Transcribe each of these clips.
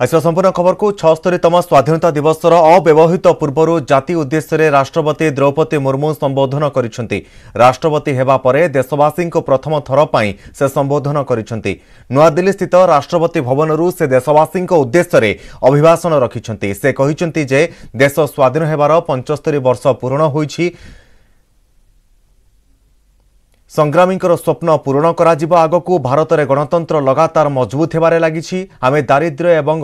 ଆସିବା ସମ୍ପୂର୍ଣ୍ଣ ଖବରକୁ ଛଅସ୍ତରୀତମ ସ୍ୱାଧୀନତା ଦିବସର ଅବ୍ୟବହିତ ପୂର୍ବରୁ ଜାତି ଉଦ୍ଦେଶ୍ୟରେ ରାଷ୍ଟ୍ରପତି ଦ୍ରୌପଦୀ ମୁର୍ମୁ ସମ୍ବୋଧନ କରିଛନ୍ତି। ରାଷ୍ଟ୍ରପତି ହେବା ପରେ ଦେଶବାସୀଙ୍କୁ ପ୍ରଥମ ଥର ପାଇଁ ସେ ସମ୍ବୋଧନ କରିଛନ୍ତି। ନୂଆଦିଲ୍ଲୀସ୍ଥିତ ରାଷ୍ଟ୍ରପତି ଭବନରୁ ସେ ଦେଶବାସୀଙ୍କ ଉଦ୍ଦେଶ୍ୟରେ ଅଭିଭାଷଣ ରଖିଛନ୍ତି। ସେ କହିଛନ୍ତି ଯେ ଦେଶ ସ୍ୱାଧୀନ ହେବାର ପଞ୍ଚସ୍ତରୀ ବର୍ଷ ପୂରଣ ହୋଇଛି। ସଂଗ୍ରାମୀଙ୍କର ସ୍ୱପ୍ନ ପୂରଣ କରାଯିବ ଆଗକୁ ଭାରତରେ ଗଣତନ୍ତ୍ର ଲଗାତାର ମଜବୁତ ହେବାରେ ଲାଗିଛି ଆମେ ଦାରିଦ୍ର୍ୟ ଏବଂ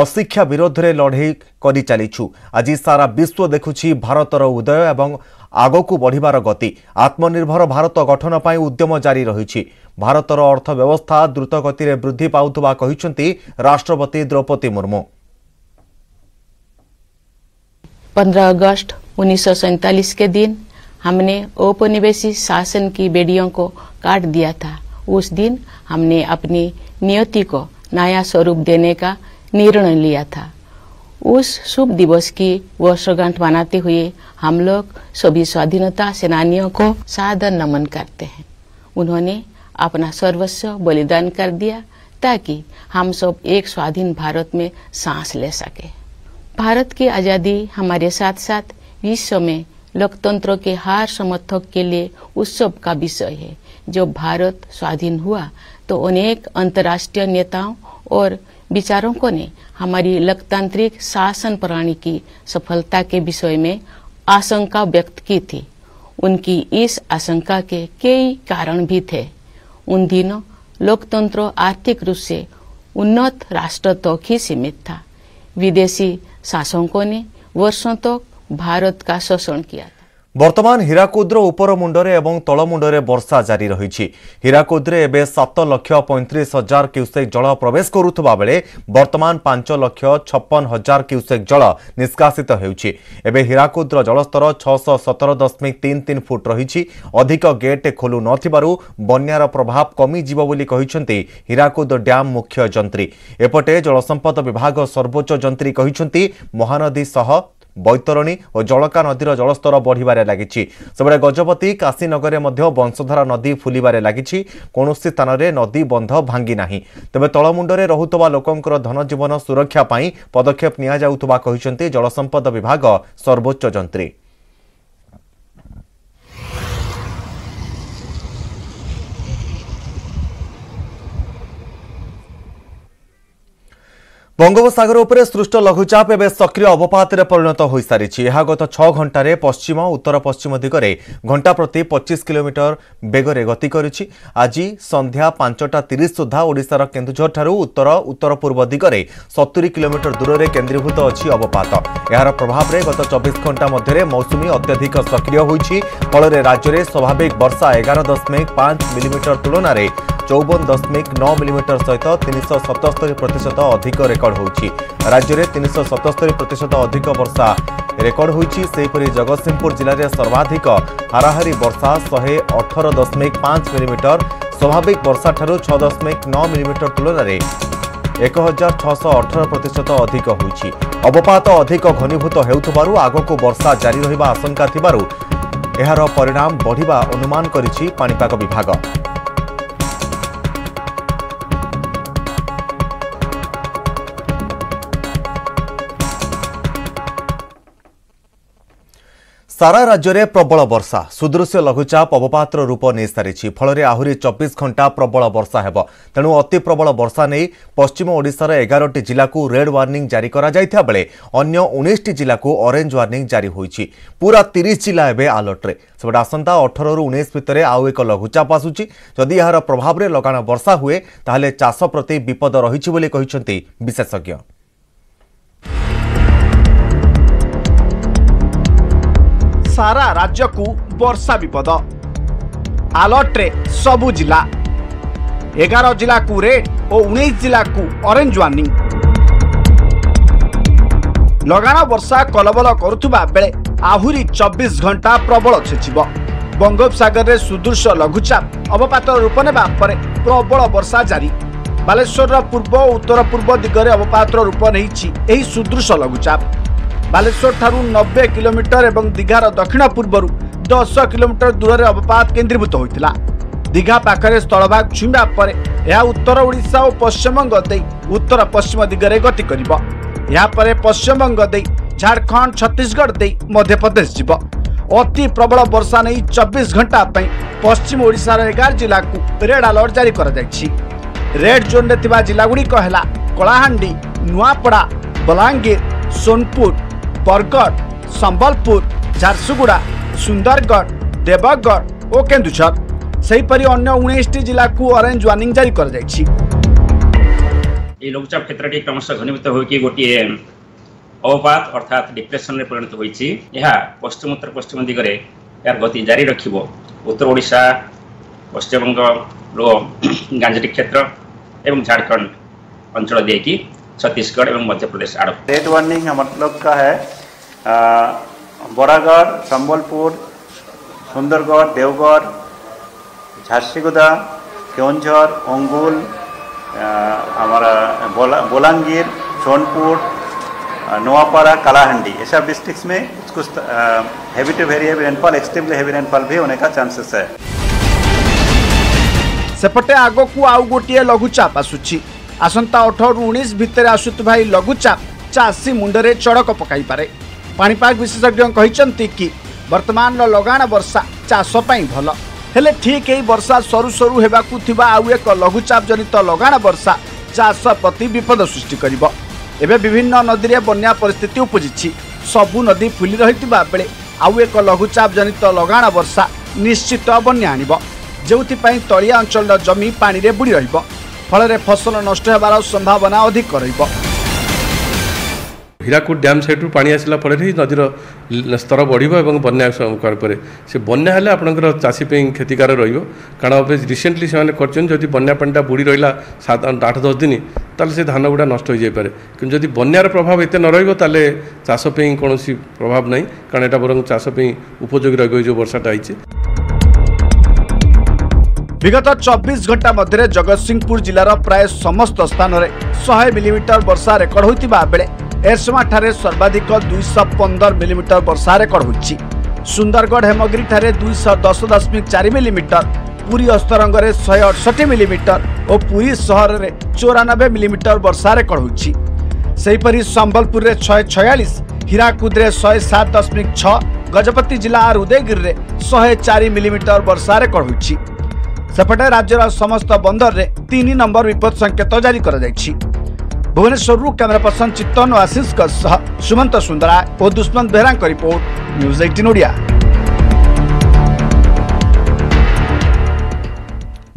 ଅଶିକ୍ଷା ବିରୋଧରେ ଲଢ଼େଇ କରି ଚାଲିଛୁ ଆଜି ସାରା ବିଶ୍ୱ ଦେଖୁଛି ଭାରତର ଉଦୟ ଏବଂ ଆଗକୁ ବଢ଼ିବାର ଗତି ଆତ୍ମନିର୍ଭର ଭାରତ ଗଠନ ପାଇଁ ଉଦ୍ୟମ ଜାରି ରହିଛି ଭାରତର ଅର୍ଥବ୍ୟବସ୍ଥା ଦ୍ରୁତ ଗତିରେ ବୃଦ୍ଧି ପାଉଥିବା କହିଛନ୍ତି ରାଷ୍ଟ୍ରପତି ଦ୍ରୌପଦୀ ମୁର୍ମୁ पंद्रह अगस्त उन्नीस के दिन हमने औपनिवेशी शासन की बेड़ियों को काट दिया था। उस दिन हमने अपनी नियति को नया स्वरूप देने का निर्णय लिया था। उस शुभ दिवस की वर्षगांठ मनाते हुए हम लोग सभी स्वाधीनता सेनानियों को सादर नमन करते हैं। उन्होंने अपना सर्वस्व बलिदान कर दिया ताकि हम सब एक स्वाधीन भारत में सांस ले सके। भारत की आज़ादी हमारे साथ साथ विश्व में लोकतंत्र के हार समर्थक के लिए उत्सव का विषय है। जब भारत स्वाधीन हुआ तो अनेक अंतर्राष्ट्रीय नेताओं और विचारकों ने हमारी लोकतांत्रिक शासन प्रणाली की सफलता के विषय में आशंका व्यक्त की थी। उनकी इस आशंका के कई कारण भी थे। उन दिनों लोकतंत्र आर्थिक रूप से उन्नत राष्ट्र तक तो ही सीमित था। विदेशी शासकों ने वर्षों तक भारत का शोषण किया था বর্তমান হীরাকুদর উপর মুন্ডরে এবং তলমুন্ডরে বর্ষা জারি রয়েছে হীরাকুদরে এবে সাত লক্ষ পঁয়ত্রিশ হাজার কিউসেক জল প্রবেশ করুবা বেড়ে বর্তমান পাঁচ লক্ষ ছপন হাজার কিউসেক জল নিষ্কাশিত হেউছে এবে হীরাকুদর জলস্তর ছশ সতের দশমিক তিন তিন ফুট রয়েছে অধিক গেট খোলু নথিবারু বন্যার প্রভাব কমিযিব বলে কিন্তু হীরাকুদ ড্যাম মুখ্য যন্ত্রী এপটে জলসম্পদ বিভাগ সর্বোচ্চ যন্ত্রী কিন্তু মহানদী সহ ବୈତରଣୀ ଓ ଜଳକା ନଦୀର ଜଳସ୍ତର ବଢ଼ିବାରେ ଲାଗିଛି। ସେବେଳେ ଗଜପତି କାଶୀନଗରରେ ମଧ୍ୟ ବଂଶଧାରା ନଦୀ ଫୁଲିବାରେ ଲାଗିଛି। କୌଣସି ସ୍ଥାନରେ ନଦୀ ବନ୍ଧ ଭାଙ୍ଗି ନାହିଁ। ତେବେ ତଳମୁଣ୍ଡରେ ରହୁଥିବା ଲୋକଙ୍କର ଧନଜୀବନ ସୁରକ୍ଷା ପାଇଁ ପଦକ୍ଷେପ ନିଆଯାଉଥିବା କହିଛନ୍ତି ଜଳସମ୍ପଦ ବିଭାଗ ସର୍ବୋଚ୍ଚ ଯନ୍ତ୍ରୀ। বঙ্গোপসাগর উপরে সৃষ্ট লঘুচাপ এবে সক্রিয় অবপাতের পরিণত হয়ে সারিছে। এ গত ছ ঘণ্টার পশ্চিম উত্তর পশ্চিম দিগরে ঘণ্টা প্রতি পঁচিশ কিলোমিটর বেগরে গতি করুছি আজ সন্ধ্যা পাঁচটা তিরিশ সুদ্ধা ওড়শার কেন্দুঝরঠার উত্তর উত্তর পূর্ব দিগরে সতুরি কিলোমিটর দূরে কেন্দ্রীভূত অবপাত এর প্রভাবে গত চব্বিশ ঘণ্টা মধ্যে মৌসুমী অত্যধিক সক্রিয় হয়েছে ফলরে রাজ্যের স্বাভাবিক বর্ষা এগার দশমিক পাঁচ মিলিমিটর তুলনায় চৌবন দশমিক ন মিলিমিটর সহ তিনশহ সতস্তরি প্রতিশত অধিক রেকর্ড ରେକର୍ଡ ହୋଇଛି ରାଜ୍ୟରେ ତିନିଶହ ସତସ୍ତରୀ ପ୍ରତିଶତ ଅଧିକ ବର୍ଷା ରେକର୍ଡ ହୋଇଛି। ସେହିପରି ଜଗତସିଂହପୁର ଜିଲ୍ଲାରେ ସର୍ବାଧିକ ହାରାହାରି ବର୍ଷା ଶହେ ଅଠର ଦଶମିକ ପାଞ୍ଚ ମିଲିମିଟର ସ୍ୱାଭାବିକ ବର୍ଷାଠାରୁ ଛଅ ଦଶମିକ ନଅ ମିଲିମିଟର ତୁଳନାରେ ଏକ ହଜାର ଛଅଶହ ଅଠର ପ୍ରତିଶତ ଅଧିକ ହୋଇଛି। ଅବପାତ ଅଧିକ ଘନୀଭୂତ ହେଉଥିବାରୁ ଆଗକୁ ବର୍ଷା ଜାରି ରହିବା ଆଶଙ୍କା ଥିବାରୁ ଏହାର ପରିଣାମ ବଢ଼ିବା ଅନୁମାନ କରିଛି ପାଣିପାଗ ବିଭାଗ। ସାରା ରାଜ୍ୟରେ ପ୍ରବଳ ବର୍ଷା। ସୁଦୃଶ୍ୟ ଲଘୁଚାପ ଅବପାତର ରୂପ ନେଇସାରିଛି। ଫଳରେ ଆହୁରି ଚବିଶ ଘଣ୍ଟା ପ୍ରବଳ ବର୍ଷା ହେବ। ତେଣୁ ଅତି ପ୍ରବଳ ବର୍ଷା ନେଇ ପଶ୍ଚିମ ଓଡ଼ିଶାର ଏଗାରଟି ଜିଲ୍ଲାକୁ ରେଡ୍ ୱାର୍ଣ୍ଣିଂ ଜାରି କରାଯାଇଥିବା ବେଳେ ଅନ୍ୟ ଉଣେଇଶଟି ଜିଲ୍ଲାକୁ ଅରେଞ୍ଜ ୱାର୍ଣ୍ଣିଂ ଜାରି ହୋଇଛି। ପୁରା ତିରିଶ ଜିଲ୍ଲା ଏବେ ଆଲର୍ଟରେ। ସେପଟେ ଆସନ୍ତା ଅଠରରୁ ଉଣେଇଶ ଭିତରେ ଆଉ ଏକ ଲଘୁଚାପ ଆସୁଛି। ଯଦି ଏହାର ପ୍ରଭାବରେ ଲଗାଣ ବର୍ଷା ହୁଏ ତାହେଲେ ଚାଷ ପ୍ରତି ବିପଦ ରହିଛି ବୋଲି କହିଛନ୍ତି ବିଶେଷଜ୍ଞ। ସାରା ରାଜ୍ୟକୁ ବର୍ଷା ବିପଦ। ଆଲର୍ଟରେ ସବୁ ଜିଲ୍ଲା। ଏଗାର ଜିଲ୍ଲାକୁ ରେଡ୍ ଓ ଉଣେଇଶ ଜିଲ୍ଲାକୁ ଅରେଞ୍ଜ ୱାର୍ଣ୍ଣିଂ। ଲଗାଣ ବର୍ଷା କଲବଲ କରୁଥିବା ବେଳେ ଆହୁରି ଚବିଶ ଘଣ୍ଟା ପ୍ରବଳ ଛେଚିବ। ବଙ୍ଗୋପସାଗରରେ ସୁଦୃଶ୍ୟ ଲଘୁଚାପ ଅବପାତର ରୂପ ନେବା ପରେ ପ୍ରବଳ ବର୍ଷା ଜାରି। ବାଲେଶ୍ୱରର ପୂର୍ବ ଓ ଉତ୍ତର ପୂର୍ବ ଦିଗରେ ଅବପାତର ରୂପ ନେଇଛି ଏହି ସୁଦୃଶ୍ୟ ଲଘୁଚାପ। ବାଲେଶ୍ୱରଠାରୁ ନବେ କିଲୋମିଟର ଏବଂ ଦୀଘାର ଦକ୍ଷିଣ ପୂର୍ବରୁ ଦଶ କିଲୋମିଟର ଦୂରରେ ଅବପାତ କେନ୍ଦ୍ରୀଭୂତ ହୋଇଥିଲା। ଦୀଘା ପାଖରେ ସ୍ଥଳଭାଗ ଛୁଇଁବା ପରେ ଏହା ଉତ୍ତର ଓଡ଼ିଶା ଓ ପଶ୍ଚିମବଙ୍ଗ ଦେଇ ଉତ୍ତର ପଶ୍ଚିମ ଦିଗରେ ଗତି କରିବ। ଏହାପରେ ପଶ୍ଚିମବଙ୍ଗ ଦେଇ ଝାଡ଼ଖଣ୍ଡ ଛତିଶଗଡ଼ ଦେଇ ମଧ୍ୟପ୍ରଦେଶ ଯିବ। ଅତି ପ୍ରବଳ ବର୍ଷା ନେଇ ଚବିଶ ଘଣ୍ଟା ପାଇଁ ପଶ୍ଚିମ ଓଡ଼ିଶାର ଏଗାର ଜିଲ୍ଲାକୁ ରେଡ୍ ଆଲର୍ଟ ଜାରି କରାଯାଇଛି। ରେଡ୍ ଜୋନ୍ରେ ଥିବା ଜିଲ୍ଲାଗୁଡ଼ିକ ହେଲା କଳାହାଣ୍ଡି ନୂଆପଡ଼ା ବଲାଙ୍ଗୀର ସୋନପୁର ବରଗଡ଼ ସମ୍ବଲପୁର ଝାରସୁଗୁଡ଼ା ସୁନ୍ଦରଗଡ଼ ଦେବଗଡ଼ ଓ କେନ୍ଦୁଝର ସେହିପରି ଅନ୍ୟ ଉଣେଇଶଟି ଜିଲ୍ଲାକୁ ଅରେଞ୍ଜ ୱାର୍ଣ୍ଣିଂ ଜାରି କରାଯାଇଛି এই লঘুচাপ ক্ষেত্রটি ক্রমশ ঘনীভূত হয়ে গোটিয়ে অবপাত অর্থাৎ ডিপ্রেসনে পরিণত হয়েছে এহা পশ্চিম উত্তর পশ্চিম দিগরে এর গতি জারি রাখব উত্তর ওড়িশা পশ্চিমবঙ্গ গাঞ্জটিক ক্ষেত্র এবং ঝাড়খণ্ড অঞ্চল দিয়ে ছত্तीसगढ़ एवं मध्य प्रदेश आरोप रेड वार्निंग हम लोग का है अ, बोरागढ़ संबलपुर सुंदरगढ़ देवगढ़ झारसीगुदा केवंझर ओंगुल अ, हमारा बोला बोलांगीर सोनपुर अ, नोआपाड़ा कालाहांडी ये सब डिस्ट्रिक्ट्स में कुछ heavy to very heavy rainfall extremely heavy rainfall भी होने का चांसेस है ସେପଟେ ଆଗକୁ ଆଉ ଗୋଟିଏ ଲଘୁଚାପ ଆସୁଛି ଆସନ୍ତା ଅଠରରୁ ଉଣେଇଶ ଭିତରେ ଆସୁଥିବା ଏହି ଲଘୁଚାପ ଚାଷୀ ମୁଣ୍ଡରେ ଚଡ଼କ ପକାଇପାରେ ପାଣିପାଗ ବିଶେଷଜ୍ଞ କହିଛନ୍ତି କି ବର୍ତ୍ତମାନର ଲଗାଣ ବର୍ଷା ଚାଷ ପାଇଁ ଭଲ। ହେଲେ ଠିକ୍ ଏହି ବର୍ଷା ସରୁ ସରୁ ହେବାକୁ ଥିବା ଆଉ ଏକ ଲଘୁଚାପ ଜନିତ ଲଗାଣ ବର୍ଷା ଚାଷ ପ୍ରତି ବିପଦ ସୃଷ୍ଟି କରିବ। ଏବେ ବିଭିନ୍ନ ନଦୀରେ ବନ୍ୟା ପରିସ୍ଥିତି ଉପୁଜିଛି। ସବୁ ନଦୀ ଫୁଲି ରହିଥିବା ବେଳେ ଆଉ ଏକ ଲଘୁଚାପ ଜନିତ ଲଗାଣ ବର୍ଷା ନିଶ୍ଚିତ ବନ୍ୟା ଆଣିବ। ଯେଉଁଥିପାଇଁ ତଳିଆ ଅଞ୍ଚଳର ଜମି ପାଣିରେ ବୁଡ଼ି ରହିବ। ଫଳରେ ଫସଲ ନଷ୍ଟ ହେବାର ସମ୍ଭାବନା ଅଧିକ ରହିବ। ହୀରାକୁଦ ଡ୍ୟାମ୍ ସାଇଡ଼ରୁ ପାଣି ଆସିଲା ଫଳରେ ହିଁ ନଦୀର ଲ- ସ୍ତର ବଢ଼ିବ ଏବଂ ବନ୍ୟା ସ- ପରେ। ସେ ବନ୍ୟା ହେଲେ ଆପଣଙ୍କର ଚାଷୀ ପାଇଁ କ୍ଷତିକାର ରହିବ। କାରଣ ଏବେ ରିସେଣ୍ଟଲି ସେମାନେ କରିଛନ୍ତି ଯଦି ବନ୍ୟା ପାଣିଟା ବୁଡ଼ି ରହିଲା ସାତ ଆଠ ଦଶ ଦିନ ତାହେଲେ ସେ ଧାନ ଗୁଡ଼ା ନଷ୍ଟ ହୋଇଯାଇପାରେ। କିନ୍ତୁ ଯଦି ବନ୍ୟାର ପ୍ରଭାବ ଏତେ ନ ରହିବ ତାହେଲେ ଚାଷ ପାଇଁ କୌଣସି ପ୍ରଭାବ ନାହିଁ। କାରଣ ଏଇଟା ବରଂ ଚାଷ ପାଇଁ ଉପଯୋଗୀ ରହିବ ଏଇ ଯେଉଁ ବର୍ଷାଟା ହେଇଛି। ବିଗତ ଚବିଶ ଘଣ୍ଟା ମଧ୍ୟରେ ଜଗତସିଂହପୁର ଜିଲ୍ଲାର ପ୍ରାୟ ସମସ୍ତ ସ୍ଥାନରେ ଶହେ ମିଲିମିଟର ବର୍ଷା ରେକର୍ଡ ହୋଇଥିବା ବେଳେ ଏରସମାଠାରେ ସର୍ବାଧିକ ଦୁଇଶହ ପନ୍ଦର ମିଲିମିଟର ବର୍ଷା ରେକର୍ଡ ହୋଇଛି। ସୁନ୍ଦରଗଡ଼ ହେମଗିରିଠାରେ ଦୁଇଶହ ଦଶ ଦଶମିକ ଚାରି ମିଲିମିଟର ପୁରୀ ଅସ୍ତରଙ୍ଗରେ ଶହେ ଅଠଷଠି ମିଲିମିଟର ଓ ପୁରୀ ସହରରେ ଚଉରାନବେ ମିଲିମିଟର ବର୍ଷା ରେକର୍ଡ ହୋଇଛି। ସେହିପରି ସମ୍ବଲପୁରରେ ଶହେ ଛୟାଳିଶ ହୀରାକୁଦରେ ଶହେ ସାତ ଦଶମିକ ଛଅ ଗଜପତି ଜିଲ୍ଲା ଆର୍ ଉଦୟଗିରିରେ ଶହେ ଚାରି ମିଲିମିଟର ବର୍ଷା ରେକର୍ଡ ହୋଇଛି। ସେପଟେ ରାଜ୍ୟର ସମସ୍ତ ବନ୍ଦରରେ ତିନି ନମ୍ବର ବିପଦ ସଂକେତ ଜାରି କରାଯାଇଛି। भुवनेश्वरु क्यामेरा पर्सन चित्तन और आशीष का सह सुमंत सुंदरा और दुष्मंत बेहरा का रिपोर्ट न्यूज एटीन ओडिया।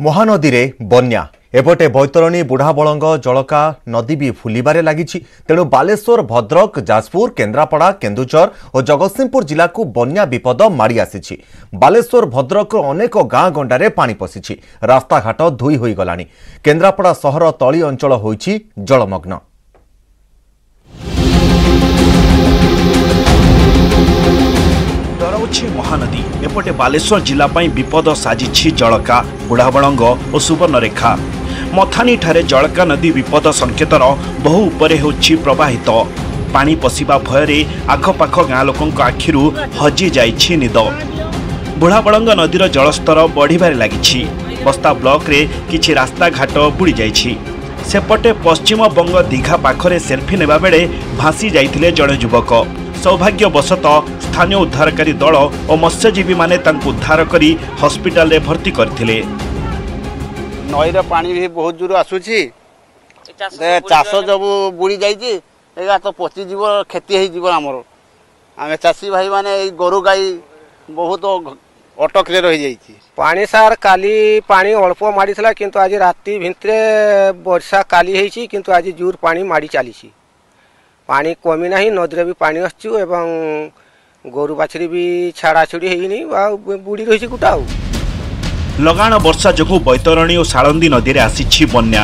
মহানদীরে বন্যা ଏପଟେ ବୈତରଣୀ ବୁଢ଼ାବଳଙ୍ଗ ଜଳକା ନଦୀ ବି ଫୁଲିବାରେ ଲାଗିଛି। ତେଣୁ ବାଲେଶ୍ୱର ଭଦ୍ରକ ଯାଜପୁର କେନ୍ଦ୍ରାପଡ଼ା କେନ୍ଦୁଝର ଓ ଜଗତସିଂହପୁର ଜିଲ୍ଲାକୁ ବନ୍ୟା ବିପଦ ମାଡ଼ି ଆସିଛି। ବାଲେଶ୍ୱର ଭଦ୍ରକର ଅନେକ ଗାଁ ଗଣ୍ଡାରେ ପାଣି ପଶିଛି। ରାସ୍ତାଘାଟ ଧୋଇ ହୋଇଗଲାଣି। କେନ୍ଦ୍ରାପଡ଼ା ସହର ତଳି ଅଞ୍ଚଳ ହୋଇଛି ଜଳମଗ୍ନ। ମହାନଦୀ। ଏପଟେ ବାଲେଶ୍ୱର ଜିଲ୍ଲା ପାଇଁ ବିପଦ ସାଜିଛି ଜଳକା ବୁଢ଼ାବଳଙ୍ଗ ଓ ସୁବର୍ଣ୍ଣରେଖା। ମଥାନୀଠାରେ ଜଳକା ନଦୀ ବିପଦ ସଂକେତର ବହୁ ଉପରେ ହେଉଛି ପ୍ରବାହିତ। ପାଣି ପଶିବା ଭୟରେ ଆଖପାଖ ଗାଁ ଲୋକଙ୍କ ଆଖିରୁ ହଜି ଯାଇଛି ନିଦ। ବୁଢ଼ାବଳଙ୍ଗ ନଦୀର ଜଳସ୍ତର ବଢ଼ିବାରେ ଲାଗିଛି। ବସ୍ତା ବ୍ଲକରେ କିଛି ରାସ୍ତାଘାଟ ବୁଡ଼ି ଯାଇଛି। ସେପଟେ ପଶ୍ଚିମବଙ୍ଗ ଦୀଘା ପାଖରେ ସେଲ୍ଫି ନେବା ବେଳେ ଭାସି ଯାଇଥିଲେ ଜଣେ ଯୁବକ। ସୌଭାଗ୍ୟବଶତଃ ସ୍ଥାନୀୟ ଉଦ୍ଧାରକାରୀ ଦଳ ଓ ମତ୍ସ୍ୟଜୀବୀମାନେ ତାଙ୍କୁ ଉଦ୍ଧାର କରି ହସ୍ପିଟାଲରେ ଭର୍ତ୍ତି କରିଥିଲେ। ନଈର ପାଣି ବି ବହୁତ ଜୋର ଆସୁଛି। ଏ ଚାଷ ସବୁ ବୁଡ଼ି ଯାଇଛି। ଏଇଟା ତ ପଚିଯିବ କ୍ଷତି ହେଇଯିବ ଆମର। ଆମେ ଚାଷୀ ଭାଇମାନେ ଏଇ ଗୋରୁ ଗାଈ ବହୁତ ଅଟକରେ ରହିଯାଇଛି। ପାଣି ସାର୍ କାଲି ପାଣି ଅଳ୍ପ ମାଡ଼ିଥିଲା କିନ୍ତୁ ଆଜି ରାତି ଭିତରେ ବର୍ଷା କାଲି ହେଇଛି କିନ୍ତୁ ଆଜି ଜୋର ପାଣି ମାଡ଼ି ଚାଲିଛି। ପାଣି କମି ନାହିଁ ନଦୀରେ ବି ପାଣି ଆସୁଛୁ ଏବଂ ଗୋରୁ ବାଛୁରୀ ବି ଛାଡ଼ାଛୁଡ଼ି ହେଇନି ଆଉ ବୁଡ଼ି ରହିଛି ଗୋଟା ଆଉ। ଲଗାଣ ବର୍ଷା ଯୋଗୁଁ ବୈତରଣୀ ଓ ସାଳନ୍ଦୀ ନଦୀରେ ଆସିଛି ବନ୍ୟା।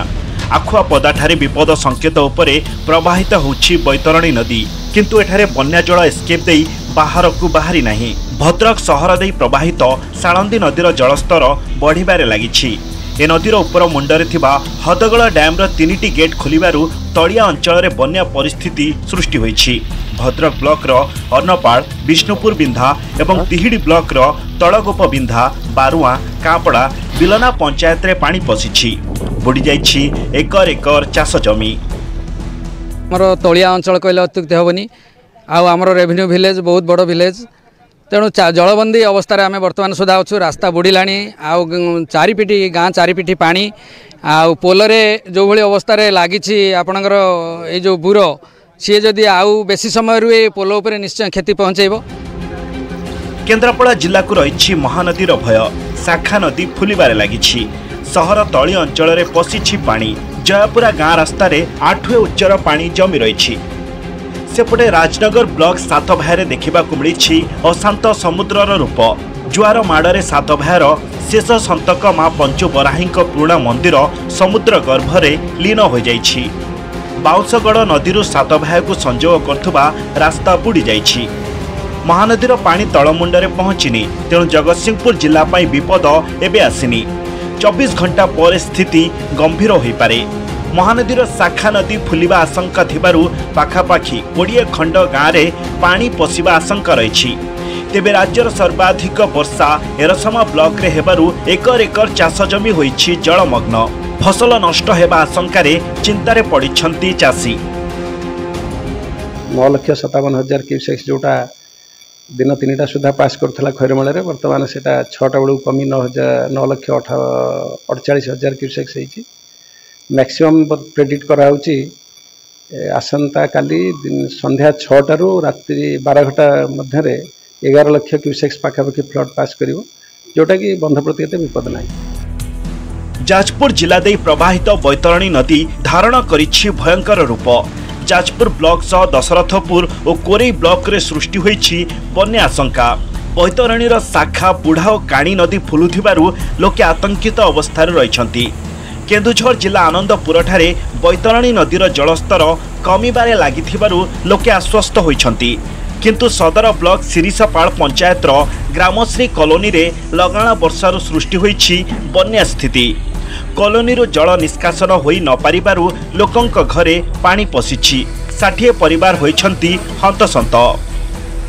ଆଖୁଆପଦାଠାରେ ବିପଦ ସଂକେତ ଉପରେ ପ୍ରବାହିତ ହେଉଛି ବୈତରଣୀ ନଦୀ। କିନ୍ତୁ ଏଠାରେ ବନ୍ୟା ଜଳ ଏସ୍କେପ୍ ଦେଇ ବାହାରକୁ ବାହାରି ନାହିଁ। ଭଦ୍ରକ ସହର ଦେଇ ପ୍ରବାହିତ ସାଳନ୍ଦୀ ନଦୀର ଜଳସ୍ତର ବଢ଼ିବାରେ ଲାଗିଛି। ଏ ନଦୀର ଉପର ମୁଣ୍ଡରେ ଥିବା ହଦଗଳ ଡ୍ୟାମ୍ର ତିନିଟି ଗେଟ୍ ଖୋଲିବାରୁ ତଳିଆ ଅଞ୍ଚଳରେ ବନ୍ୟା ପରିସ୍ଥିତି ସୃଷ୍ଟି ହୋଇଛି। ଭଦ୍ରକ ବ୍ଲକର ଅନ୍ନପାଳ ବିଷ୍ଣୁପୁର ବିନ୍ଧା ଏବଂ ତିହିଡ଼ି ବ୍ଲକର ତଳଗୋପ ବିନ୍ଧା ବାରୁଆଁ କାଁପଡ଼ା ବିଲନା ପଞ୍ଚାୟତରେ ପାଣି ପଶିଛି। ବୁଡ଼ିଯାଇଛି ଏକର ଏକର ଚାଷ ଜମି। ଆମର ତଳିଆ ଅଞ୍ଚଳ କହିଲେ ଅତ୍ୟୁକ୍ତି ହେବନି। ଆଉ ଆମର ରେଭିନ୍ୟୁ ଭିଲେଜ୍ ବହୁତ ବଡ଼ ଭିଲେଜ୍ ତେଣୁ ଚା- ଜଳବନ୍ଦୀ ଅବସ୍ଥାରେ ଆମେ ବର୍ତ୍ତମାନ ସୁଦ୍ଧା ଅଛୁ। ରାସ୍ତା ବୁଡ଼ିଲାଣି। ଆଉ ଗ- ଚାରିପିଠି ଗାଁ ଚାରିପିଠି ପାଣି। ଆଉ ପୋଲରେ ଯେଉଁଭଳି ଅବସ୍ଥାରେ ଲାଗିଛି ଆପଣଙ୍କର ଏଇ ଯେଉଁ ବୁର ସିଏ ଯଦି ଆଉ ବେଶୀ ସମୟ ରୁହେ ଏ ପୋଲ ଉପରେ ନିଶ୍ଚୟ କ୍ଷତି ପହଞ୍ଚାଇବ। କେନ୍ଦ୍ରାପଡ଼ା ଜିଲ୍ଲାକୁ ରହିଛି ମହାନଦୀର ଭୟ। ଶାଖା ନଦୀ ଫୁଲିବାରେ ଲାଗିଛି। ସହର ତଳି ଅଞ୍ଚଳରେ ପଶିଛି ପାଣି। ଜୟପୁରା ଗାଁ ରାସ୍ତାରେ ଆଠୁଏ ଉଚ୍ଚର ପାଣି ଜମି ରହିଛି। ସେପଟେ ରାଜନଗର ବ୍ଲକ ସାତଭାୟାରେ ଦେଖିବାକୁ ମିଳିଛି ଅଶାନ୍ତ ସମୁଦ୍ରର ରୂପ। ଜୁଆର ମାଡ଼ରେ ସାତଭାୟାର ଶେଷ ସନ୍ତକ ମା ପଞ୍ଚୁ ବରାହୀଙ୍କ ପୁରୁଣା ମନ୍ଦିର ସମୁଦ୍ର ଗର୍ଭରେ ଲୀନ ହୋଇଯାଇଛି। ବାଉଁଶଗଡ଼ ନଦୀରୁ ସାତଭାୟାକୁ ସଂଯୋଗ କରୁଥିବା ରାସ୍ତା ବୁଡ଼ି ଯାଇଛି। ମହାନଦୀର ପାଣି ତଳମୁଣ୍ଡରେ ପହଞ୍ଚିନି ତେଣୁ ଜଗତସିଂହପୁର ଜିଲ୍ଲା ପାଇଁ ବିପଦ ଏବେ ଆସିନି। ଚବିଶ ଘଣ୍ଟା ପରେ ସ୍ଥିତି ଗମ୍ଭୀର ହୋଇପାରେ। ମହାନଦୀର ଶାଖା ନଦୀ ଫୁଲିବା ଆଶଙ୍କା ଥିବାରୁ ପାଖାପାଖି କୋଡ଼ିଏ ଖଣ୍ଡ ଗାଁରେ ପାଣି ପଶିବା ଆଶଙ୍କା ରହିଛି। ତେବେ ରାଜ୍ୟର ସର୍ବାଧିକ ବର୍ଷା ଏରସମା ବ୍ଲକରେ ହେବାରୁ ଏକର ଏକର ଚାଷ ଜମି ହୋଇଛି ଜଳମଗ୍ନ। ଫସଲ ନଷ୍ଟ ହେବା ଆଶଙ୍କାରେ ଚିନ୍ତାରେ ପଡ଼ିଛନ୍ତି ଚାଷୀ ନଅ ଲକ୍ଷ ସତାବନ ହଜାର କ୍ୟୁସେକ୍ସ ଯେଉଁଟା ଦିନ ତିନିଟା ସୁଦ୍ଧା ପାସ୍ କରୁଥିଲା ଖୈରମଳରେ ବର୍ତ୍ତମାନ ସେଇଟା ଛଅଟା ବେଳକୁ କମି ନଅ ହଜାର ନଅ ଲକ୍ଷ ଅଠ ଅଠଚାଳିଶ ହଜାର କ୍ୟୁସେକ୍ସ ହେଇଛି ମ୍ୟାକ୍ସିମମ୍ ପ୍ରେଡ଼ିକ୍ଟ କରାହେଉଛି ଏ, ଆସନ୍ତାକାଲି ଦିନ- ସନ୍ଧ୍ୟା ଛଅଟାରୁ ରାତ୍ରି ବାର ଘଣ୍ଟା ମଧ୍ୟରେ ଏଗାର ଲକ୍ଷ କ୍ୟୁସେକ୍ସ ପାଖାପାଖି ଫ୍ଲଡ୍ ପାସ୍ କରିବ ଯେଉଁଟାକି ବନ୍ଧ ପ୍ରତି ଏତେ ବିପଦ ନାହିଁ ଯାଜପୁର ଜିଲ୍ଲା ଦେଇ ପ୍ରବାହିତ ବୈତରଣୀ ନଦୀ ଧାରଣ କରିଛି ଭୟଙ୍କର ରୂପ। ଯାଜପୁର ବ୍ଲକ ସହ ଦଶରଥପୁର ଓ କୋରେଇ ବ୍ଲକରେ ସୃଷ୍ଟି ହୋଇଛି ବନ୍ୟା ଆଶଙ୍କା। ବୈତରଣୀର ଶାଖା ବୁଢ଼ା ଓ କାଣି ନଦୀ ଫୁଲୁଥିବାରୁ ଲୋକେ ଆତଙ୍କିତ ଅବସ୍ଥାରେ ରହିଛନ୍ତି। କେନ୍ଦୁଝର ଜିଲ୍ଲା ଆନନ୍ଦପୁରଠାରେ ବୈତରଣୀ ନଦୀର ଜଳସ୍ତର କମିବାରେ ଲାଗିଥିବାରୁ ଲୋକେ ଆଶ୍ୱସ୍ତ ହୋଇଛନ୍ତି। କିନ୍ତୁ ସଦର ବ୍ଲକ ଶିରିଷପାଳ ପଞ୍ଚାୟତର ଗ୍ରାମଶ୍ରୀ କଲୋନୀରେ ଲଗାଣ ବର୍ଷାରୁ ସୃଷ୍ଟି ହୋଇଛି ବନ୍ୟା ସ୍ଥିତି। କଲୋନୀରୁ ଜଳ ନିଷ୍କାସନ ହୋଇ ନ ପାରିବାରୁ ଲୋକଙ୍କ ଘରେ ପାଣି ପଶିଛି। ଷାଠିଏ ପରିବାର ହୋଇଛନ୍ତି ହନ୍ତସନ୍ତ।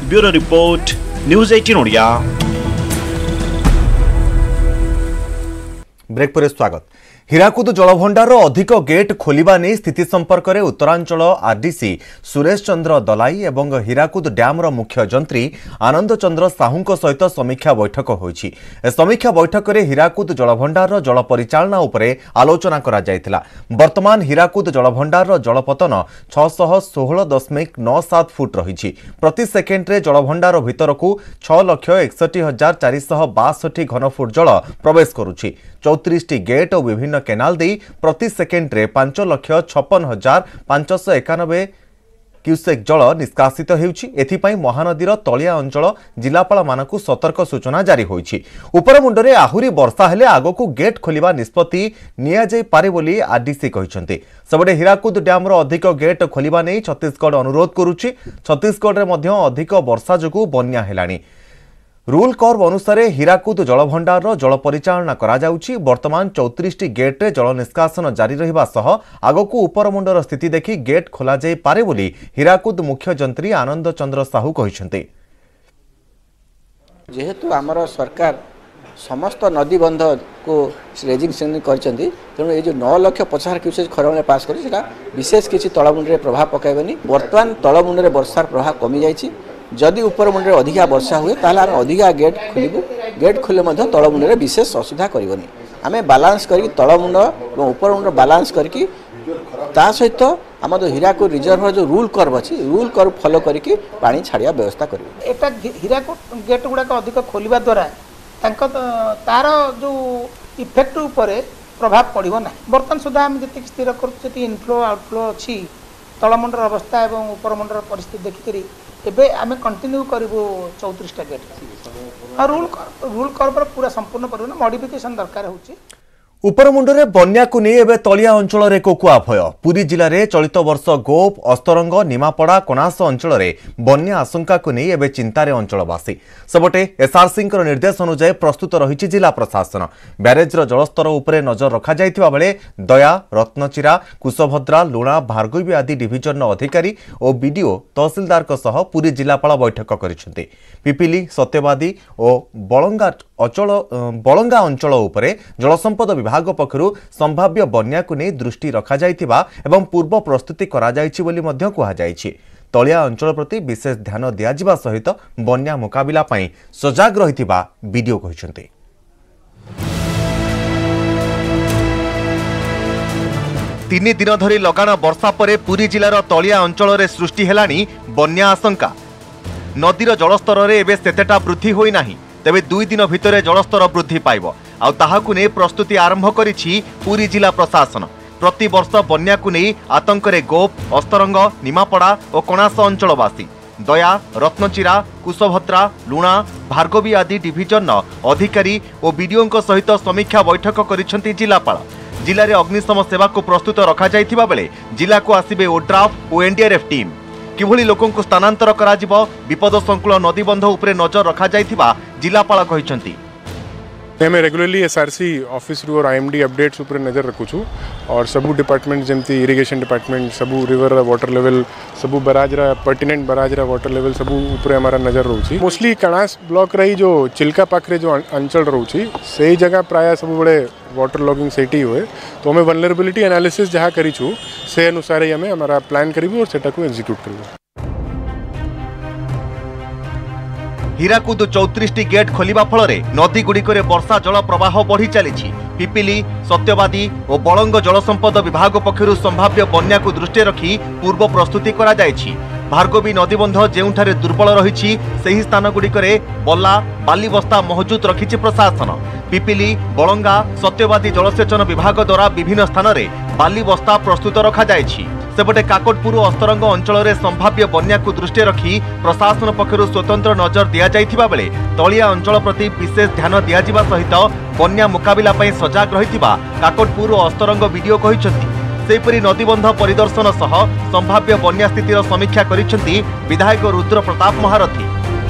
Bureau report news eighteen Odia. Break ପରେ ସ୍ୱାଗତ। ହୀରାକୁଦ ଜଳଭଣ୍ଡାରର ଅଧିକ ଗେଟ୍ ଖୋଲିବା ନେଇ ସ୍ଥିତି ସମ୍ପର୍କରେ ଉତ୍ତରାଞ୍ଚଳ ଆର୍ଡିସି ସୁରେଶ ଚନ୍ଦ୍ର ଦଲାଇ ଏବଂ ହୀରାକୁଦ ଡ୍ୟାମ୍ର ମୁଖ୍ୟ ଯନ୍ତ୍ରୀ ଆନନ୍ଦ ଚନ୍ଦ୍ର ସାହୁଙ୍କ ସହିତ ସମୀକ୍ଷା ବୈଠକ ହୋଇଛି। ଏ ସମୀକ୍ଷା ବୈଠକରେ ହୀରାକୁଦ ଜଳଭଣ୍ଡାରର ଜଳ ପରିଚାଳନା ଉପରେ ଆଲୋଚନା କରାଯାଇଥିଲା। ବର୍ତ୍ତମାନ ହୀରାକୁଦ ଜଳଭଣ୍ଡାରର ଜଳପତନ ଛଅଶହ ଷୋହଳ ଦଶମିକ ନଅ ସାତ ଫୁଟ ରହିଛି। ପ୍ରତି ସେକେଣ୍ଡରେ ଜଳଭଣ୍ଡାର ଭିତରକୁ ଛଅ ଲକ୍ଷ ଏକଷଠି ହଜାର ଚାରିଶହ ବାଷଠି ଘନଫୁଟ ଜଳ ପ୍ରବେଶ କରୁଛି। ଚଉତିରିଶଟି ଗେଟ୍ ଓ ବିଭିନ୍ନ କେନାଲ ଦେଇ ପ୍ରତି ସେକେଣ୍ଡରେ ପାଞ୍ଚ ଲକ୍ଷ ଛପନ ହଜାର ପାଞ୍ଚଶହ ଏକାନବେ କ୍ୟୁସେକ୍ ଜଳ ନିଷ୍କାସିତ ହେଉଛି। ଏଥିପାଇଁ ମହାନଦୀର ତଳିଆ ଅଞ୍ଚଳ ଜିଲ୍ଲାପାଳମାନଙ୍କୁ ସତର୍କ ସୂଚନା ଜାରି ହୋଇଛି। ଉପରମୁଣ୍ଡରେ ଆହୁରି ବର୍ଷା ହେଲେ ଆଗକୁ ଗେଟ୍ ଖୋଲିବା ନିଷ୍ପତ୍ତି ନିଆଯାଇପାରେ ବୋଲି ଆର୍ଡିସି କହିଛନ୍ତି। ସେପଟେ ହୀରାକୁଦ ଡ୍ୟାମ୍ର ଅଧିକ ଗେଟ୍ ଖୋଲିବା ନେଇ ଛତିଶଗଡ଼ ଅନୁରୋଧ କରୁଛି। ଛତିଶଗଡ଼ରେ ମଧ୍ୟ ଅଧିକ ବର୍ଷା ଯୋଗୁଁ ବନ୍ୟା ହେଲାଣି। ରୁଲ୍ କର୍ଭ ଅନୁସାରେ ହୀରାକୁଦ ଜଳଭଣ୍ଡାରର ଜଳ ପରିଚାଳନା କରାଯାଉଛି। ବର୍ତ୍ତମାନ ଚଉତିରିଶଟି ଗେଟ୍ରେ ଜଳ ନିଷ୍କାସନ ଜାରି ରହିବା ସହ ଆଗକୁ ଉପରମୁଣ୍ଡର ସ୍ଥିତି ଦେଖି ଗେଟ୍ ଖୋଲାଯାଇପାରେ ବୋଲି ହୀରାକୁଦ ମୁଖ୍ୟ ଯନ୍ତ୍ରୀ ଆନନ୍ଦ ଚନ୍ଦ୍ର ସାହୁ କହିଛନ୍ତି। ଯେହେତୁ ଆମର ସରକାର ସମସ୍ତ ନଦୀବନ୍ଧକୁ ରେଜିଷ୍ଟ୍ରେସନ କରିଛନ୍ତି ତେଣୁ ଏଇ ଯେଉଁ ନଅ ଲକ୍ଷ ପଚାଶ କ୍ୟୁସେକ୍ ଖରାବେଳେ ପାସ୍ କରି ସେଇଟା ବିଶେଷ କିଛି ତଳମୁଣ୍ଡରେ ପ୍ରଭାବ ପକାଇବନି। ବର୍ତ୍ତମାନ ତଳମୁଣ୍ଡରେ ବର୍ଷାର ପ୍ରଭାବ କମିଯାଇଛି। ଯଦି ଉପରମୁଣ୍ଡରେ ଅଧିକା ବର୍ଷା ହୁଏ ତାହେଲେ ଆମେ ଅଧିକା ଗେଟ୍ ଖୋଲିବୁ। ଗେଟ୍ ଖୋଲିଲେ ମଧ୍ୟ ତଳମୁଣ୍ଡରେ ବିଶେଷ ଅସୁବିଧା କରିବନି। ଆମେ ବାଲାନ୍ସ କରିକି ତଳମୁଣ୍ଡ ଏବଂ ଉପରମୁଣ୍ଡ ବାଲାନ୍ସ କରିକି ତା ସହିତ ଆମର ଯେଉଁ ହୀରାକୁଦ ରିଜର୍ଭର ଯେଉଁ ରୁଲ୍ କର୍ଭ ଅଛି ରୁଲ୍ କର୍ଭ ଫଲୋ କରିକି ପାଣି ଛାଡ଼ିବା ବ୍ୟବସ୍ଥା କରିବୁ। ଏଟା ହୀରାକୁଦ ଗେଟ୍ ଗୁଡ଼ାକ ଅଧିକ ଖୋଲିବା ଦ୍ୱାରା ତାଙ୍କ ତ- ତାର ଯେଉଁ ଇଫେକ୍ଟ ଉପରେ ପ୍ରଭାବ ପଡ଼ିବ ନାହିଁ। ବର୍ତ୍ତମାନ ସୁଦ୍ଧା ଆମେ ଯେତିକି ସ୍ଥିର କରୁଛୁ ଯେତିକି ଇନଫ୍ଲୋ ଆଉଟଫ୍ଲୋ ଅଛି। ତଳମୁଣ୍ଡର ଅବସ୍ଥା ଏବଂ ଉପରମୁଣ୍ଡର ପରିସ୍ଥିତି ଦେଖିକରି ଏବେ ଆମେ କଣ୍ଟିନ୍ୟୁ କରିବୁ ଚଉତିରିଶଟା ଗେଟ୍ ଆଉ ରୁଲ୍ ରୁଲ୍ କର୍ଭର ପୁରା ସମ୍ପୂର୍ଣ୍ଣ କରିବୁ ନା ମଡ଼ିଫିକେସନ୍ ଦରକାର ହେଉଛି। ଉପରମୁଣ୍ଡରେ ବନ୍ୟାକୁ ନେଇ ଏବେ ତଳିଆ ଅଞ୍ଚଳରେ କୋକୁଆ ଭୟ। ପୁରୀ ଜିଲ୍ଲାରେ ଚଳିତ ବର୍ଷ ଗୋପ ଅସ୍ତରଙ୍ଗ ନିମାପଡ଼ା କଣାସ ଅଞ୍ଚଳରେ ବନ୍ୟା ଆଶଙ୍କାକୁ ନେଇ ଏବେ ଚିନ୍ତାରେ ଅଞ୍ଚଳବାସୀ। ସେପଟେ ଏସ୍ଆର୍ସିଙ୍କର ନିର୍ଦ୍ଦେଶ ଅନୁଯାୟୀ ପ୍ରସ୍ତୁତ ରହିଛି ଜିଲ୍ଲା ପ୍ରଶାସନ। ବ୍ୟାରେଜ୍ର ଜଳସ୍ତର ଉପରେ ନଜର ରଖାଯାଇଥିବା ବେଳେ ଦୟା ରତ୍ନଚିରା କୁଶଭଦ୍ରା ଲୁଣା ଭାର୍ଗବୀ ଆଦି ଡିଭିଜନର ଅଧିକାରୀ ଓ ବିଡିଓ ତହସିଲଦାରଙ୍କ ସହ ପୁରୀ ଜିଲ୍ଲାପାଳ ବୈଠକ କରିଛନ୍ତି। ପିପିଲି ସତ୍ୟବାଦୀ ଓ ବଳଙ୍ଗା ଅଚଳ ବଳଙ୍ଗା ଅଞ୍ଚଳ ଉପରେ ଜଳସମ୍ପଦ ବିଭାଗ ପକ୍ଷରୁ ସମ୍ଭାବ୍ୟ ବନ୍ୟାକୁ ନେଇ ଦୃଷ୍ଟି ରଖାଯାଇଥିବା ଏବଂ ପୂର୍ବ ପ୍ରସ୍ତୁତି କରାଯାଇଛି ବୋଲି ମଧ୍ୟ କୁହାଯାଇଛି। ତଳିଆ ଅଞ୍ଚଳ ପ୍ରତି ବିଶେଷ ଧ୍ୟାନ ଦିଆଯିବା ସହିତ ବନ୍ୟା ମୁକାବିଲା ପାଇଁ ସଜାଗ ରହିଥିବା ବିଡିଓ କହିଛନ୍ତି। ତିନି ଦିନ ଧରି ଲଗାଣ ବର୍ଷା ପରେ ପୁରୀ ଜିଲ୍ଲାର ତଳିଆ ଅଞ୍ଚଳରେ ସୃଷ୍ଟି ହେଲାଣି ବନ୍ୟା ଆଶଙ୍କା। ନଦୀର ଜଳସ୍ତରରେ ଏବେ ସେତେଟା ବୃଦ୍ଧି ହୋଇନାହିଁ। ତେବେ ଦୁଇ ଦିନ ଭିତରେ ଜଳସ୍ତର ବୃଦ୍ଧି ପାଇବ। ଆଉ ତାହାକୁ ନେଇ ପ୍ରସ୍ତୁତି ଆରମ୍ଭ କରିଛି ପୁରୀ ଜିଲ୍ଲା ପ୍ରଶାସନ। ପ୍ରତିବର୍ଷ ବନ୍ୟାକୁ ନେଇ ଆତଙ୍କରେ ଗୋପ ଅସ୍ତରଙ୍ଗ ନିମାପଡ଼ା ଓ କଣାସ ଅଞ୍ଚଳବାସୀ। ଦୟା ରତ୍ନଚିରା କୁଶଭଦ୍ରା ଲୁଣା ଭାର୍ଗବୀ ଆଦି ଡିଭିଜନର ଅଧିକାରୀ ଓ ବିଡିଓଙ୍କ ସହିତ ସମୀକ୍ଷା ବୈଠକ କରିଛନ୍ତି ଜିଲ୍ଲାପାଳ। ଜିଲ୍ଲାରେ ଅଗ୍ନିଶମ ସେବାକୁ ପ୍ରସ୍ତୁତ ରଖାଯାଇଥିବା ବେଳେ ଜିଲ୍ଲାକୁ ଆସିବେ ଓଡ୍ରାଫ୍ ଓ ଏନ୍ଡିଆର୍ଏଫ୍ ଟିମ୍। କିଭଳି ଲୋକଙ୍କୁ ସ୍ଥାନାନ୍ତର କରାଯିବ ବିପଦ ସଂକୁଳ ନଦୀବନ୍ଧ ଉପରେ ନଜର ରଖାଯାଇଥିବା ଜିଲ୍ଲାପାଳ କହିଛନ୍ତି। मैं रेगुलरली एसआरसी ऑफ़िस रू और डी अपडेट्स नज़र रखू और सब डिपार्टमेंट जमी इरीगेशन डिपार्टमेंट सब रिवर वाटर लेवल सब barrage pertinent barrage water level सब हमारा नज़र रोचे मोस्टली कणास ब्लॉक रही जो चिल्का पाखे जो अं-, अंचल रोचे से ही जगह प्राय सब वाटर लगिंग से ही हुए। तो हमें वनरेबिलिटी एनालिसीस जहाँ करी से अनुसार ही हमें हमारा प्लान करूँ और एक्जिक्यूट करूँ হীরাকুদ চৌত্রিশটি গেট খোলা ফলরে নদীগুড়িকরে বর্ষা জল প্রবাহ বড়ি চালিছি পিপিলি সত্যবাদী ও বলঙ্গ জলসম্পদ বিভাগ পক্ষ সম্ভাব্য বন্যাকে দৃষ্টি রাখি পূর্ব প্রস্তুতি করা যাইছি ভার্গবী নদীবন্ধ যেউঠারে দুর্বল রয়েছে সেই স্থানগুড়িকরে বল্লা বালিবস্তা মহজুদ রাখিছে প্রশাসন পিপিলি বলঙ্গা সত্যবাদী জলসেচন বিভাগ দ্বারা বিভিন্ন স্থানরে বালিবস্তা প্রস্তুত রখাযাইছে ସେପଟେ କାକଟପୁର ଅସ୍ତରଙ୍ଗ ଅଞ୍ଚଳରେ ସମ୍ଭାବ୍ୟ ବନ୍ୟାକୁ ଦୃଷ୍ଟିରେ ରଖି ପ୍ରଶାସନ ପକ୍ଷରୁ ସ୍ୱତନ୍ତ୍ର ନଜର ଦିଆଯାଇଥିବା ବେଳେ ତଳିଆ ଅଞ୍ଚଳ ପ୍ରତି ବିଶେଷ ଧ୍ୟାନ ଦିଆଯିବା ସହିତ ବନ୍ୟା ମୁକାବିଲା ପାଇଁ ସଜାଗ ରହିଥିବା କାକଟପୁର ଓ ଅସ୍ତରଙ୍ଗ ବିଡିଓ କହିଛନ୍ତି ସେହିପରି ନଦୀବନ୍ଧ ପରିଦର୍ଶନ ସହ ସମ୍ଭାବ୍ୟ ବନ୍ୟା ସ୍ଥିତିର ସମୀକ୍ଷା କରିଛନ୍ତି ବିଧାୟକ ରୁଦ୍ର ପ୍ରତାପ ମହାରଥୀ।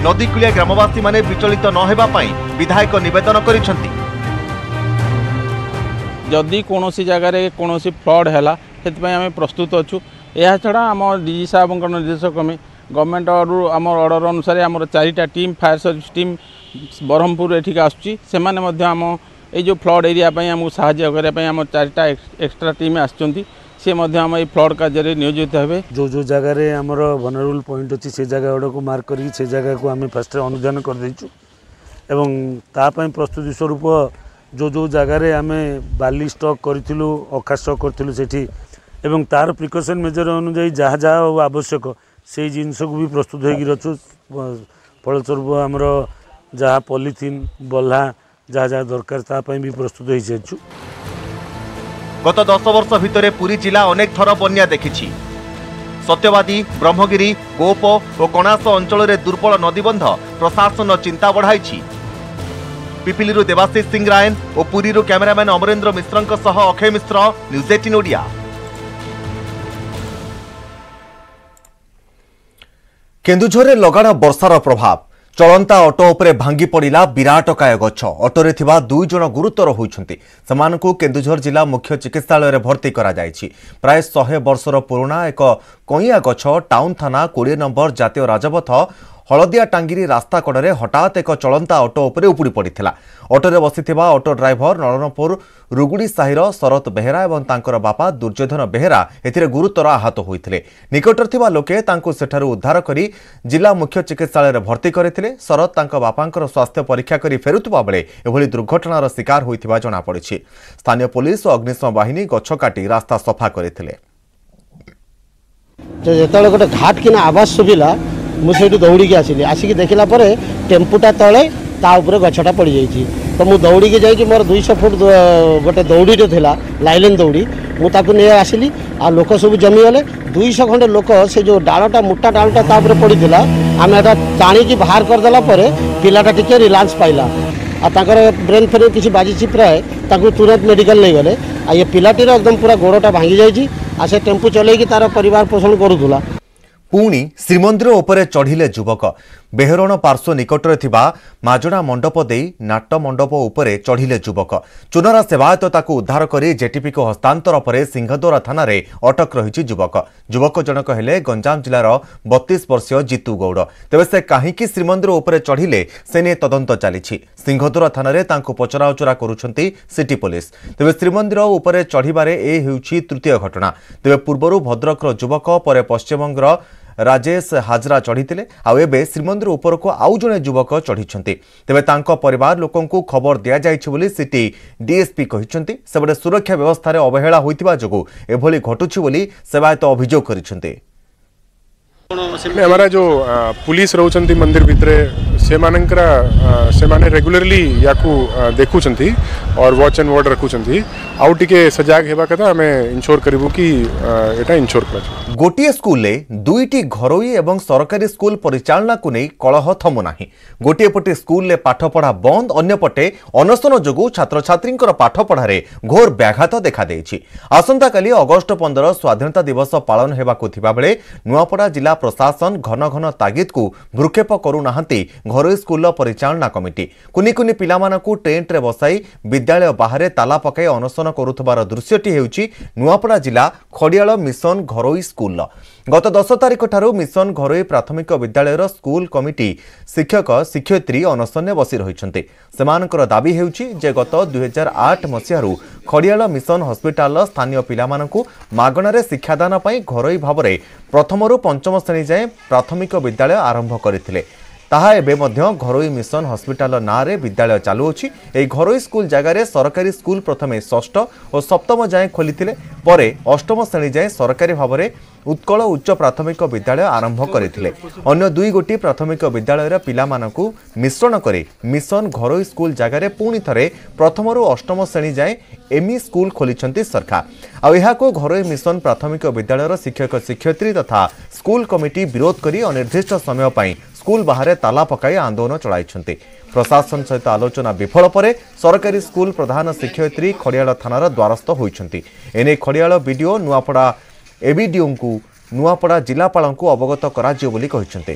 ନଦୀକୂଳିଆ ଗ୍ରାମବାସୀମାନେ ବିଚଳିତ ନ ହେବା ପାଇଁ ବିଧାୟକ ନିବେଦନ କରିଛନ୍ତି। ଯଦି କୌଣସି ଜାଗାରେ କୌଣସି ଫ୍ଲଡ୍ ହେଲା ସେଥିପାଇଁ ଆମେ ପ୍ରସ୍ତୁତ ଅଛୁ। ଏହାଛଡ଼ା ଆମ ଡି ଜି ସାହେବଙ୍କ ନିର୍ଦ୍ଦେଶ କ୍ରମେ ଗଭର୍ଣ୍ଣମେଣ୍ଟରୁ ଆମର ଅର୍ଡ଼ର ଅନୁସାରେ ଆମର ଚାରିଟା team fire service team Brahmapur ଏଠିକି ଆସୁଛି। ସେମାନେ ମଧ୍ୟ ଆମ ଏଇ ଯେଉଁ ଫ୍ଲଡ୍ ଏରିଆ ପାଇଁ ଆମକୁ ସାହାଯ୍ୟ କରିବା ପାଇଁ ଆମର ଚାରିଟା ଏକ୍ସଟ୍ରା ଟିମ୍ ଆସିଛନ୍ତି। ସେ ମଧ୍ୟ ଆମ ଏଇ ଫ୍ଲଡ୍ କାର୍ଯ୍ୟରେ ନିୟୋଜିତ ହେବେ। ଯେଉଁ ଯେଉଁ ଜାଗାରେ ଆମର ଭନରେବୁଲ୍ ପଏଣ୍ଟ ଅଛି ସେ ଜାଗା ଗୁଡ଼ାକୁ ମାର୍କ କରିକି ସେ ଜାଗାକୁ ଆମେ ଫାର୍ଷ୍ଟରେ ଅନୁଧ୍ୟାନ କରିଦେଇଛୁ। ଏବଂ ତା ପାଇଁ ପ୍ରସ୍ତୁତି ସ୍ୱରୂପ ଯେଉଁ ଯେଉଁ ଜାଗାରେ ଆମେ ବାଲି ଷ୍ଟକ୍ କରିଥିଲୁ ଅଖା ଷ୍ଟକ୍ କରିଥିଲୁ ସେଠି ଏବଂ ତାର ପ୍ରିକସନ୍ ମେଜର ଅନୁଯାୟୀ ଯାହା ଯାହା ଆବଶ୍ୟକ ସେଇ ଜିନିଷକୁ ବି ପ୍ରସ୍ତୁତ ହେଇକି ଅଛୁ ଫଳସ୍ୱରୂପ ଆମର ଯାହା ପଲିଥିନ୍ ବଲ୍ହା ଯାହା ଯାହା ଦରକାର ତା ପାଇଁ ବି ପ୍ରସ୍ତୁତ ହେଇସାରିଛୁ ଗତ ଦଶ ବର୍ଷ ଭିତରେ ପୁରୀ ଜିଲ୍ଲା ଅନେକ ଥର ବନ୍ୟା ଦେଖିଛି। ସତ୍ୟବାଦୀ ବ୍ରହ୍ମଗିରି ଗୋପ ଓ କଣାସ ଅଞ୍ଚଳରେ ଦୁର୍ବଳ ନଦୀବନ୍ଧ ପ୍ରଶାସନ ଚିନ୍ତା ବଢ଼ାଇଛି। ପିପିଲିରୁ ଦେବାଶିଷ ସିଂ ରାୟନ ଓ ପୁରୀରୁ କ୍ୟାମେରାମ୍ୟାନ୍ ଅମରେନ୍ଦ୍ର ମିଶ୍ରଙ୍କ ସହ ଅକ୍ଷୟ ମିଶ୍ର ନ୍ୟୁଜ୍ ଏଟିନ୍ ଓଡ଼ିଆ। କେନ୍ଦୁଝରରେ ଲଗାଣ ବର୍ଷାର ପ୍ରଭାବ। ଚଳନ୍ତା ଅଟୋ ଉପରେ ଭାଙ୍ଗି ପଡ଼ିଲା ବିରାଟକାୟ ଗଛ। ଅଟୋରେ ଥିବା ଦୁଇ ଜଣ ଗୁରୁତର ହୋଇଛନ୍ତି। ସେମାନଙ୍କୁ କେନ୍ଦୁଝର ଜିଲ୍ଲା ମୁଖ୍ୟ ଚିକିତ୍ସାଳୟରେ ଭର୍ତ୍ତି କରାଯାଇଛି। ପ୍ରାୟ ଶହେ ବର୍ଷର ପୁରୁଣା ଏକ କଇଁଆ ଗଛ ଟାଉନ୍ ଥାନା କୋଡ଼ିଏ ନମ୍ବର ଜାତୀୟ ରାଜପଥ ହଳଦିଆ ଟାଙ୍ଗିରି ରାସ୍ତା କଡ଼ରେ ହଠାତ୍ ଏକ ଚଳନ୍ତା ଅଟୋ ଉପରେ ଉପୁଡ଼ି ପଡ଼ିଥିଲା। ଅଟୋରେ ବସିଥିବା ଅଟୋ ଡ୍ରାଇଭର ନଳନପୁର ରୁଗୁଡ଼ି ସାହିର ଶରତ ବେହେରା ଏବଂ ତାଙ୍କର ବାପା ଦୁର୍ଯ୍ୟୋଧନ ବେହେରା ଏଥିରେ ଗୁରୁତର ଆହତ ହୋଇଥିଲେ। ନିକଟରେ ଥିବା ଲୋକେ ତାଙ୍କୁ ସେଠାରୁ ଉଦ୍ଧାର କରି ଜିଲ୍ଲା ମୁଖ୍ୟ ଚିକିତ୍ସାଳୟରେ ଭର୍ତ୍ତି କରିଥିଲେ। ଶରତ ତାଙ୍କ ବାପାଙ୍କର ସ୍ୱାସ୍ଥ୍ୟ ପରୀକ୍ଷା କରି ଫେରୁଥିବା ବେଳେ ଏଭଳି ଦୁର୍ଘଟଣାର ଶିକାର ହୋଇଥିବା ଜଣାପଡ଼ିଛି। ସ୍ଥାନୀୟ ପୋଲିସ ଓ ଅଗ୍ନିଶମ ବାହିନୀ ଗଛ କାଟି ରାସ୍ତା ସଫା କରିଥିଲେ। ଯେତେବେଳେ ଗୋଟେ ଘାଟ କିନା ଆବାଜ ଶୁଭିଲା ମୁଁ ସେଇଠୁ ଦୌଡ଼ିକି ଆସିଲି। ଆସିକି ଦେଖିଲା ପରେ ଟେମ୍ପୁଟା ତଳେ ତା ଉପରେ ଗଛଟା ପଡ଼ିଯାଇଛି। ତ ମୁଁ ଦୌଡ଼ିକି ଯାଇକି ମୋର ଦୁଇଶହ ଫୁଟ ଗୋଟେ ଦୌଡ଼ିଟେ ଥିଲା ଲାଇଲେନ୍ ଦୌଡ଼ି ମୁଁ ତାକୁ ନେଇ ଆସିଲି। ଆଉ ଲୋକ ସବୁ ଜମିଗଲେ। ଦୁଇଶହ ଖଣ୍ଡେ ଲୋକ ସେ ଯେଉଁ ଡାଳଟା ମୋଟା ଡାଳଟା ତା ଉପରେ ପଡ଼ିଥିଲା। ଆମେ ଏଟା ଟାଣିକି ବାହାର କରିଦେଲା ପରେ ପିଲାଟା ଟିକେ ରିଲାକ୍ସ ପାଇଲା। ଆଉ ତାଙ୍କର ବ୍ରେନ୍ ଫ୍ରେନ୍ କିଛି ବାଜିଛି ପ୍ରାୟ ତାଙ୍କୁ ତୁରନ୍ତ ମେଡ଼ିକାଲ ନେଇଗଲେ। ଆଉ ଏ ପିଲାଟିର ଏକଦମ ପୁରା ଗୋଡ଼ଟା ଭାଙ୍ଗି ଯାଇଛି। ଆଉ ସେ ଟେମ୍ପୁ ଚଲେଇକି ତାର ପରିବାର ପୋଷଣ କରୁଥିଲା। ପୁଣି ଶ୍ରୀମନ୍ଦିର ଉପରେ ଚଢ଼ିଲେ ଯୁବକ। ବେହରଣ ପାର୍ଶ୍ୱ ନିକଟରେ ଥିବା ମାଜଣା ମଣ୍ଡପ ଦେଇ ନାଟ ମଣ୍ଡପ ଉପରେ ଚଢ଼ିଲେ ଯୁବକ। ଚୁନରା ସେବାୟତ ତାକୁ ଉଦ୍ଧାର କରି ଜେଟିପିକୁ ହସ୍ତାନ୍ତର ପରେ ସିଂହଦ୍ୱାର ଥାନାରେ ଅଟକ ରହିଛି ଯୁବକ। ଯୁବକ ଜଣକ ହେଲେ ଗଞ୍ଜାମ ଜିଲ୍ଲାର ବତିଶ ବର୍ଷୀୟ ଜିତୁ ଗୌଡ଼। ତେବେ ସେ କାହିଁକି ଶ୍ରୀମନ୍ଦିର ଉପରେ ଚଢ଼ିଲେ ସେ ନେଇ ତଦନ୍ତ ଚାଲିଛି। ସିଂହଦ୍ୱାର ଥାନାରେ ତାଙ୍କୁ ପଚରାଉଚରା କରୁଛନ୍ତି ସିଟି ପୋଲିସ। ତେବେ ଶ୍ରୀମନ୍ଦିର ଉପରେ ଚଢ଼ିବାରେ ଏ ହେଉଛି ତୃତୀୟ ଘଟଣା। ତେବେ ପୂର୍ବରୁ ଭଦ୍ରକର ଯୁବକ ପରେ ପଶ୍ଚିମବଙ୍ଗର ରାଜେଶ ହାଜରା ଚଢ଼ିଥିଲେ। ଆଉ ଏବେ ଶ୍ରୀମନ୍ଦିର ଉପରକୁ ଆଉ ଜଣେ ଯୁବକ ଚଢ଼ିଛନ୍ତି। ତେବେ ତାଙ୍କ ପରିବାର ଲୋକଙ୍କୁ ଖବର ଦିଆଯାଇଛି ବୋଲି ସିଟି ଡିଏସ୍ପି କହିଛନ୍ତି। ସେପଟେ ସୁରକ୍ଷା ବ୍ୟବସ୍ଥାରେ ଅବହେଳା ହୋଇଥିବା ଯୋଗୁଁ ଏଭଳି ଘଟୁଛି ବୋଲି ସେବାୟତ ଅଭିଯୋଗ କରିଛନ୍ତି। ଏମାନେ ଯେଉଁ ପୁଲିସ ରହୁଛନ୍ତି ମନ୍ଦିର ଭିତରେ ସେମାନଙ୍କର ସେମାନେ ରେଗୁଲାରଲି ୟାକୁ ଦେଖୁଛନ୍ତି ଅର୍ ୱାଚ୍ ଆଣ୍ଡ ୱାର୍ଡ଼ ରଖୁଛନ୍ତି ଆଉ ଟିକେ ସଜାଗ ହେବା କଥା ଆମେ ଇନ୍ସ୍ୟୋର କରିବୁ କି ଏଇଟା ଇନ୍ସ୍ୟୋର କରାଯିବ ଗୋଟିଏ ସ୍କୁଲରେ ଦୁଇଟି ଘରୋଇ ଏବଂ ସରକାରୀ ସ୍କୁଲ ପରିଚାଳନାକୁ ନେଇ କଳହ ଥମୁ ନାହିଁ ଗୋଟିଏ ପଟେ ସ୍କୁଲରେ ପାଠପଢ଼ା ବନ୍ଦ ଅନ୍ୟପଟେ ଅନଶନ ଯୋଗୁଁ ଛାତ୍ରଛାତ୍ରୀଙ୍କର ପାଠପଢ଼ାରେ ଘୋର ବ୍ୟାଘାତ ଦେଖାଦେଇଛି ଆସନ୍ତାକାଲି ଅଗଷ୍ଟ ପନ୍ଦର ସ୍ୱାଧୀନତା ଦିବସ ପାଳନ ହେବାକୁ ଥିବାବେଳେ ନୂଆପଡ଼ା ଜିଲ୍ଲା ପ୍ରଶାସନ ଘନ ଘନ ତାଗିଦକୁ ଭ୍ରକ୍ଷେପ କରୁନାହାନ୍ତି ଘରୋଇ ସ୍କୁଲର ପରିଚାଳନା କମିଟି। କୁନି କୁନି ପିଲାମାନଙ୍କୁ ଟେଣ୍ଟରେ ବସାଇ ବିଦ୍ୟାଳୟ ବାହାରେ ତାଲା ପକାଇ ଅନଶନ କରୁଥିବାର ଦୃଶ୍ୟଟି ହେଉଛି ନୂଆପଡ଼ା ଜିଲ୍ଲା ଖଡ଼ିଆଳ ମିଶନ ଘରୋଇ ସ୍କୁଲର ଗତ ଦଶ ତାରିଖଠାରୁ ମିଶନ ଘରୋଇ ପ୍ରାଥମିକ ବିଦ୍ୟାଳୟର ସ୍କୁଲ କମିଟି ଶିକ୍ଷକ ଶିକ୍ଷୟିତ୍ରୀ ଅନଶନରେ ବସି ରହିଛନ୍ତି। ସେମାନଙ୍କର ଦାବି ହେଉଛି ଯେ ଗତ ଦୁଇହଜାର ଆଠ ମସିହାରୁ ଖଡ଼ିଆଳ ମିଶନ ହସ୍ପିଟାଲର ସ୍ଥାନୀୟ ପିଲାମାନଙ୍କୁ ମାଗଣାରେ ଶିକ୍ଷାଦାନ ପାଇଁ ଘରୋଇ ଭାବରେ ପ୍ରଥମରୁ ପଞ୍ଚମ ଶ୍ରେଣୀ ଯାଏଁ ପ୍ରାଥମିକ ବିଦ୍ୟାଳୟ ଆରମ୍ଭ କରିଥିଲେ। ତାହା ଏବେ ମଧ୍ୟ ଘରୋଇ ମିଶନ ହସ୍ପିଟାଲ ନାଁରେ ବିଦ୍ୟାଳୟ ଚାଲୁଅଛି। ଏହି ଘରୋଇ ସ୍କୁଲ ଜାଗାରେ ସରକାରୀ ସ୍କୁଲ ପ୍ରଥମେ ଷଷ୍ଠ ଓ ସପ୍ତମ ଯାଏଁ ଖୋଲିଥିଲେ ପରେ ଅଷ୍ଟମ ଶ୍ରେଣୀ ଯାଏଁ ସରକାରୀ ଭାବରେ ଉତ୍କଳ ଉଚ୍ଚ ପ୍ରାଥମିକ ବିଦ୍ୟାଳୟ ଆରମ୍ଭ କରିଥିଲେ। ଅନ୍ୟ ଦୁଇ ଗୋଟି ପ୍ରାଥମିକ ବିଦ୍ୟାଳୟର ପିଲାମାନଙ୍କୁ ମିଶ୍ରଣ କରି ମିଶନ ଘରୋଇ ସ୍କୁଲ ଜାଗାରେ ପୁଣି ଥରେ ପ୍ରଥମରୁ ଅଷ୍ଟମ ଶ୍ରେଣୀ ଯାଏଁ ଏମି ସ୍କୁଲ ଖୋଲିଛନ୍ତି ସରକାର। ଆଉ ଏହାକୁ ଘରୋଇ ମିଶନ ପ୍ରାଥମିକ ବିଦ୍ୟାଳୟର ଶିକ୍ଷକ ଶିକ୍ଷୟିତ୍ରୀ ତଥା ସ୍କୁଲ କମିଟି ବିରୋଧ କରି ଅନିର୍ଦ୍ଦିଷ୍ଟ ସମୟ ପାଇଁ ସ୍କୁଲ ବାହାରେ ତାଲା ପକାଇ ଆନ୍ଦୋଳନ ଚଳାଇଛନ୍ତି। ପ୍ରଶାସନ ସହିତ ଆଲୋଚନା ବିଫଳ ପରେ ସରକାରୀ ସ୍କୁଲ ପ୍ରଧାନ ଶିକ୍ଷୟିତ୍ରୀ ଖଡ଼ିଆଳ ଥାନାର ଦ୍ୱାରସ୍ଥ ହୋଇଛନ୍ତି। ଏନେଇ ଖଡ଼ିଆଳ ବିଡିଓ ନୂଆପଡ଼ା ଏବିଡିଓଙ୍କୁ ନୂଆପଡ଼ା ଜିଲ୍ଲାପାଳଙ୍କୁ ଅବଗତ କରାଯିବ ବୋଲି କହିଛନ୍ତି।